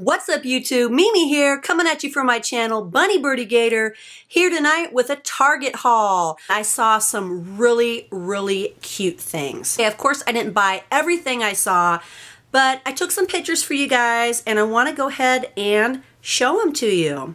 What's up YouTube? Mimi here, coming at you from my channel, Bunny Birdy Gator, here tonight with a Target haul. I saw some really, really cute things. Okay, of course, I didn't buy everything I saw, but I took some pictures for you guys and I want to go ahead and show them to you.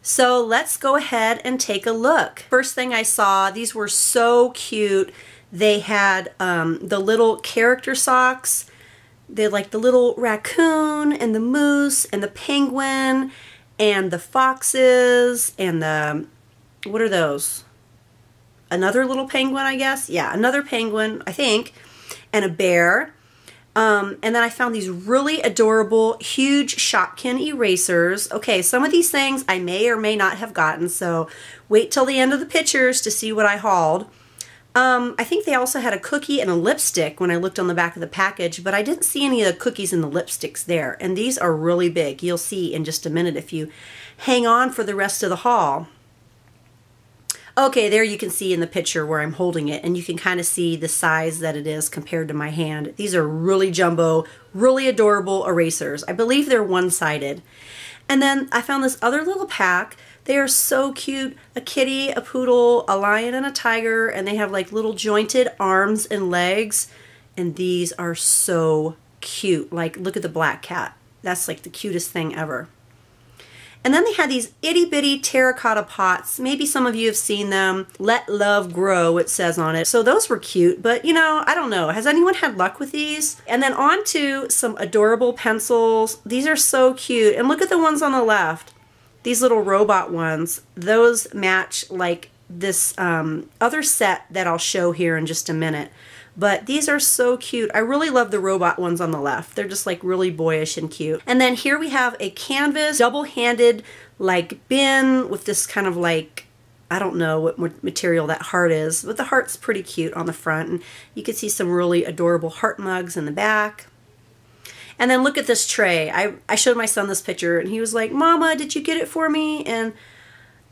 So let's go ahead and take a look. First thing I saw, these were so cute. They had um, the little character socks they're like the little raccoon and the moose and the penguin and the foxes and the, what are those? Another little penguin, I guess? Yeah, another penguin, I think, and a bear. Um, and then I found these really adorable, huge Shopkin erasers. Okay, some of these things I may or may not have gotten, so wait till the end of the pictures to see what I hauled. Um, I think they also had a cookie and a lipstick when I looked on the back of the package, but I didn't see any of the cookies and the lipsticks there. And these are really big. You'll see in just a minute if you hang on for the rest of the haul. Okay, there you can see in the picture where I'm holding it, and you can kind of see the size that it is compared to my hand. These are really jumbo, really adorable erasers. I believe they're one-sided. And then I found this other little pack they are so cute. A kitty, a poodle, a lion, and a tiger, and they have like little jointed arms and legs. And these are so cute. Like, look at the black cat. That's like the cutest thing ever. And then they had these itty bitty terracotta pots. Maybe some of you have seen them. Let love grow, it says on it. So those were cute, but you know, I don't know. Has anyone had luck with these? And then on to some adorable pencils. These are so cute. And look at the ones on the left these little robot ones, those match like this um, other set that I'll show here in just a minute. But these are so cute. I really love the robot ones on the left. They're just like really boyish and cute. And then here we have a canvas double-handed like bin with this kind of like I don't know what material that heart is, but the heart's pretty cute on the front. And you can see some really adorable heart mugs in the back. And then look at this tray. I, I showed my son this picture and he was like, Mama, did you get it for me? And,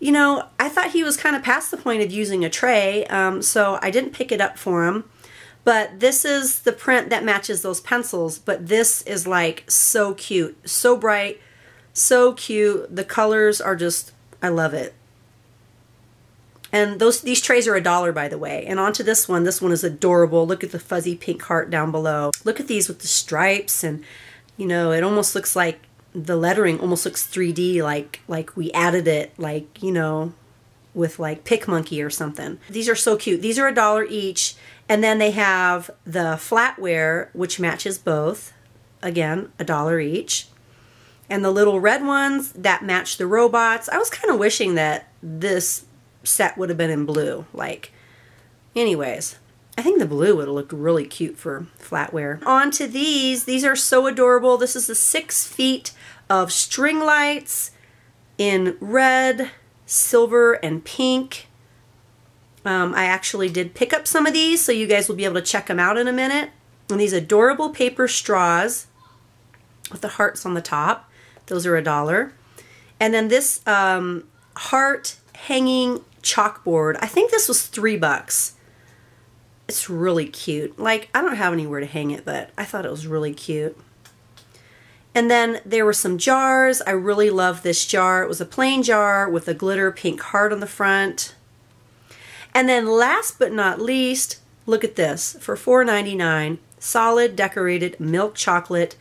you know, I thought he was kind of past the point of using a tray, um, so I didn't pick it up for him. But this is the print that matches those pencils. But this is like so cute, so bright, so cute. The colors are just, I love it. And those these trays are a dollar, by the way. And onto this one. This one is adorable. Look at the fuzzy pink heart down below. Look at these with the stripes and, you know, it almost looks like the lettering almost looks 3D, like like we added it, like, you know, with like PicMonkey or something. These are so cute. These are a dollar each. And then they have the flatware, which matches both. Again, a dollar each. And the little red ones that match the robots. I was kind of wishing that this set would have been in blue. Like, anyways, I think the blue would have looked really cute for flatware. On to these. These are so adorable. This is the six feet of string lights in red, silver, and pink. Um, I actually did pick up some of these, so you guys will be able to check them out in a minute. And these adorable paper straws with the hearts on the top. Those are a dollar. And then this um, heart hanging chalkboard. I think this was three bucks. It's really cute. Like, I don't have anywhere to hang it, but I thought it was really cute. And then there were some jars. I really love this jar. It was a plain jar with a glitter pink heart on the front. And then last but not least, look at this. For $4.99, solid decorated milk chocolate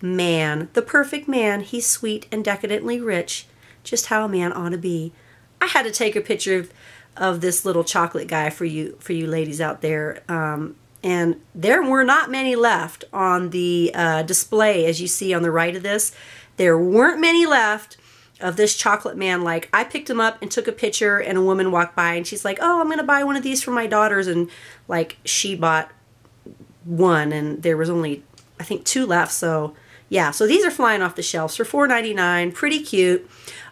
man. The perfect man. He's sweet and decadently rich. Just how a man ought to be. I had to take a picture of, of this little chocolate guy for you for you ladies out there. Um, and there were not many left on the uh, display as you see on the right of this. There weren't many left of this chocolate man. Like I picked him up and took a picture and a woman walked by and she's like, oh, I'm going to buy one of these for my daughters. And like she bought one and there was only, I think two left. So yeah, so these are flying off the shelves for $4.99. Pretty cute.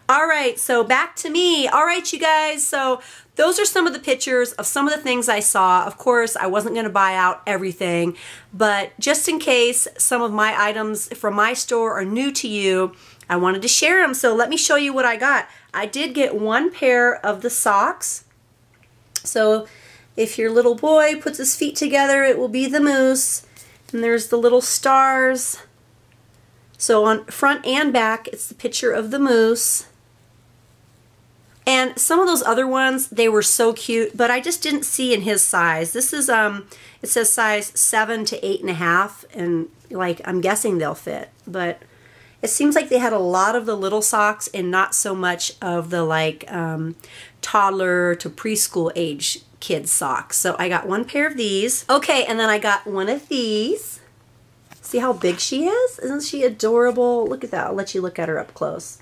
All right, so back to me. All right, you guys, so those are some of the pictures of some of the things I saw. Of course, I wasn't going to buy out everything, but just in case some of my items from my store are new to you, I wanted to share them. So let me show you what I got. I did get one pair of the socks. So if your little boy puts his feet together, it will be the moose. And there's the little stars So on front and back, it's the picture of the moose. And some of those other ones, they were so cute, but I just didn't see in his size. This is, um, it says size seven to eight and a half, and like, I'm guessing they'll fit, but it seems like they had a lot of the little socks and not so much of the like um, toddler to preschool age kids socks. So I got one pair of these. Okay, and then I got one of these. See how big she is? Isn't she adorable? Look at that. I'll let you look at her up close.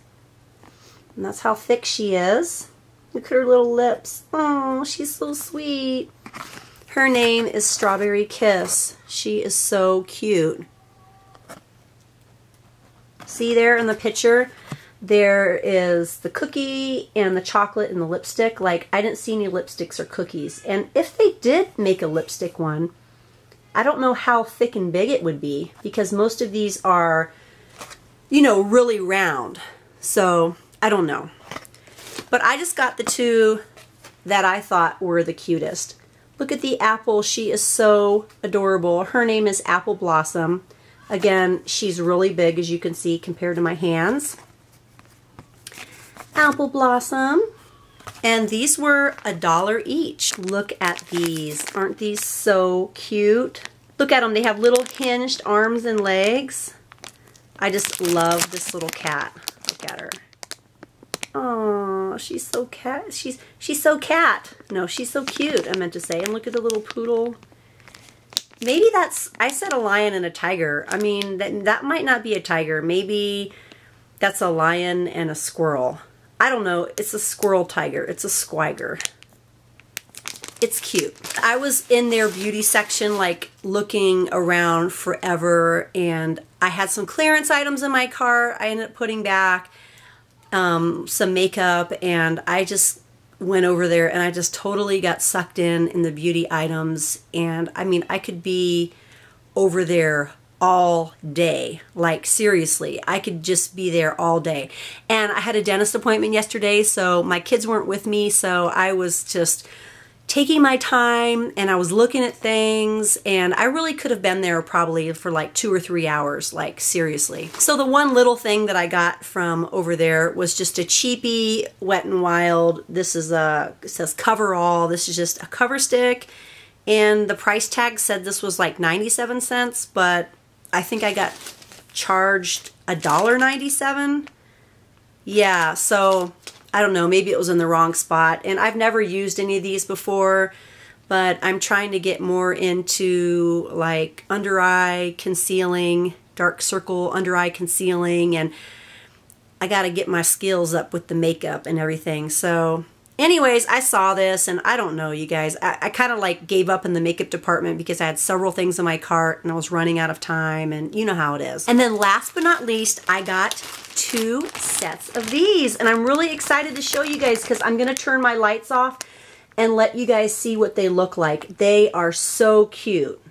And that's how thick she is. Look at her little lips. Oh, she's so sweet. Her name is Strawberry Kiss. She is so cute. See there in the picture? There is the cookie and the chocolate and the lipstick. Like, I didn't see any lipsticks or cookies. And if they did make a lipstick one, I don't know how thick and big it would be because most of these are, you know, really round. So, I don't know. But I just got the two that I thought were the cutest. Look at the apple. She is so adorable. Her name is Apple Blossom. Again, she's really big, as you can see, compared to my hands. Apple Blossom. And these were a dollar each. Look at these. Aren't these so cute? Look at them. They have little hinged arms and legs. I just love this little cat. Look at her. Oh, she's so cat. She's she's so cat. No, she's so cute. I meant to say. And look at the little poodle. Maybe that's. I said a lion and a tiger. I mean, that that might not be a tiger. Maybe that's a lion and a squirrel. I don't know. It's a squirrel tiger. It's a squigger. It's cute. I was in their beauty section, like looking around forever, and I had some clearance items in my cart. I ended up putting back um, some makeup and I just went over there and I just totally got sucked in in the beauty items. And I mean I could be over there all day. Like seriously I could just be there all day. And I had a dentist appointment yesterday so my kids weren't with me so I was just taking my time and I was looking at things and I really could have been there probably for like two or three hours, like seriously. So the one little thing that I got from over there was just a cheapy Wet n Wild. This is a, says coverall. This is just a cover stick and the price tag said this was like 97 cents, but I think I got charged a dollar 97. Yeah, so I don't know, maybe it was in the wrong spot. And I've never used any of these before, but I'm trying to get more into like under eye concealing, dark circle under eye concealing, and I got to get my skills up with the makeup and everything. So anyways, I saw this and I don't know, you guys. I, I kind of like gave up in the makeup department because I had several things in my cart and I was running out of time and you know how it is. And then last but not least, I got two sets of these. And I'm really excited to show you guys because I'm going to turn my lights off and let you guys see what they look like. They are so cute.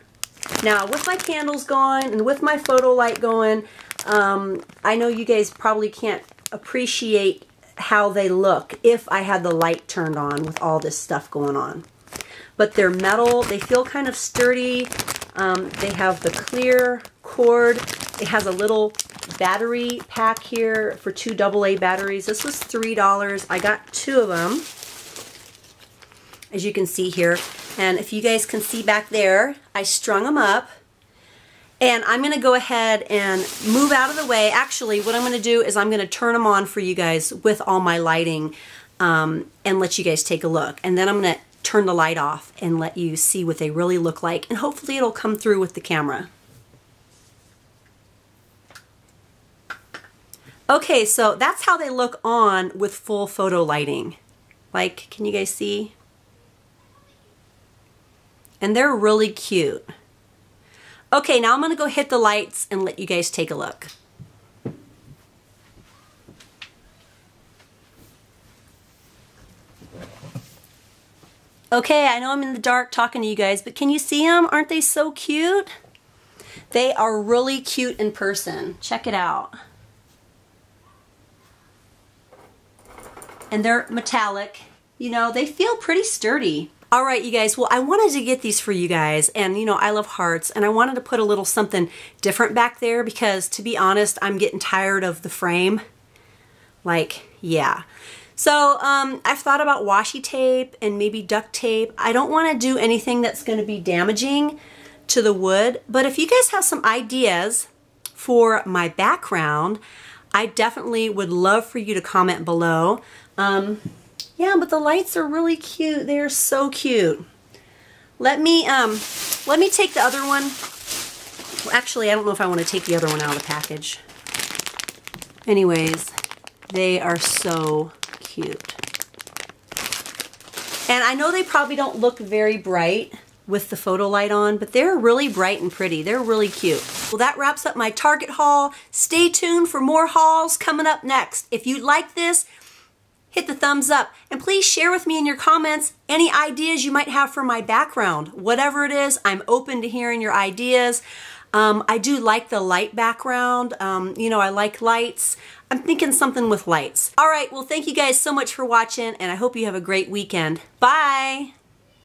Now, with my candles going and with my photo light going, um, I know you guys probably can't appreciate how they look if I had the light turned on with all this stuff going on. But they're metal. They feel kind of sturdy. Um, they have the clear cord. It has a little battery pack here for two AA batteries. This was $3. I got two of them, as you can see here. And if you guys can see back there, I strung them up. And I'm to go ahead and move out of the way. Actually, what I'm to do is I'm to turn them on for you guys with all my lighting um, and let you guys take a look. And then I'm to turn the light off and let you see what they really look like. And hopefully it'll come through with the camera. Okay, so that's how they look on with full photo lighting. Like, can you guys see? And they're really cute. Okay, now I'm to go hit the lights and let you guys take a look. Okay, I know I'm in the dark talking to you guys, but can you see them? Aren't they so cute? They are really cute in person. Check it out. and they're metallic. You know, they feel pretty sturdy. All right, you guys, well, I wanted to get these for you guys, and you know, I love hearts, and I wanted to put a little something different back there because, to be honest, I'm getting tired of the frame. Like, yeah. So um, I've thought about washi tape and maybe duct tape. I don't want to do anything that's going to be damaging to the wood, but if you guys have some ideas for my background, I definitely would love for you to comment below. Um, yeah, but the lights are really cute. They're so cute. Let me, um, let me take the other one. Well, actually, I don't know if I want to take the other one out of the package. Anyways, they are so cute. And I know they probably don't look very bright with the photo light on, but they're really bright and pretty. They're really cute. Well, that wraps up my Target haul. Stay tuned for more hauls coming up next. If you like this, hit the thumbs up. And please share with me in your comments any ideas you might have for my background. Whatever it is, I'm open to hearing your ideas. Um, I do like the light background. Um, you know, I like lights. I'm thinking something with lights. All right, well, thank you guys so much for watching, and I hope you have a great weekend. Bye!